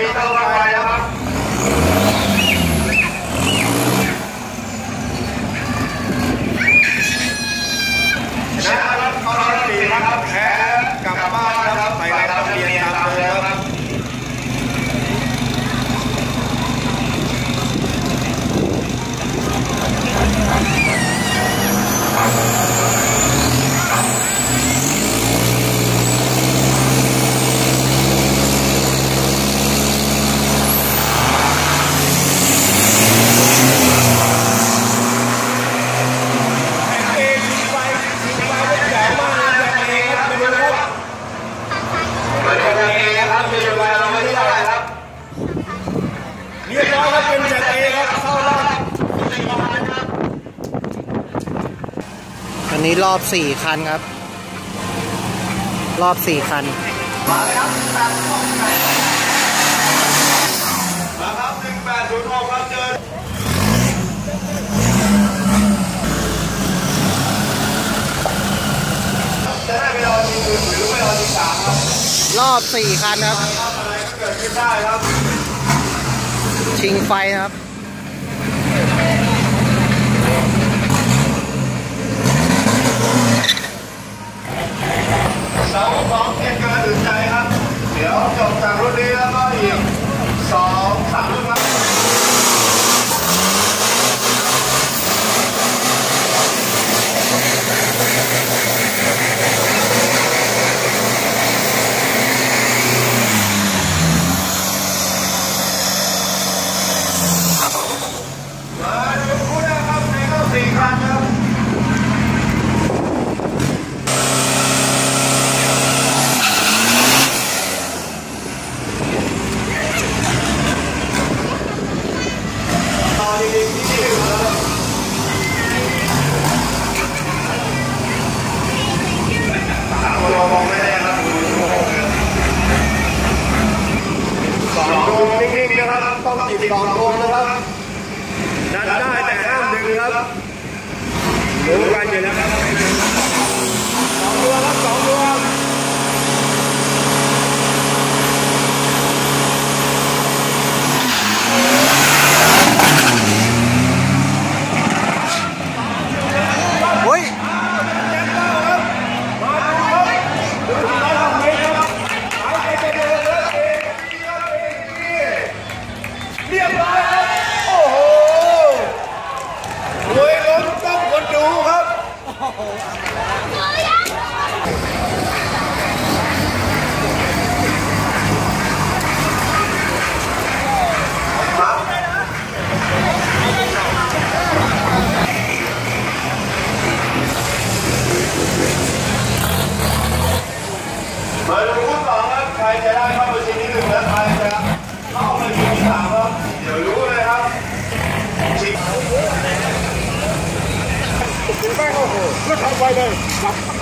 Rita Larrañaga. นนี้รอบสี่คันครับ รอบสี่คันมาครับหนึ่งแปดศูนย์หกครับเจอจะได้ไปรอทีมอื่นหรือไปรอทีสามครับรอบสี่คันครับ อะไรก็เกิดขึ้นได้ครับ ชิงไฟครับ สองสองเกียรติการตื่นใจครับ เดี๋ยวจบจากรุ่นนี้แล้วก็ นะครับ ต้องจิบสองตัวนะครับ ดันได้แต่ห้ามดึงครับรู้กันอยู่แล้วครับ mời đúng phút vào á thầy sẽ đang có một xin đi đường đó thầy không là gì cũng làm không? Hiểu Look how wide open.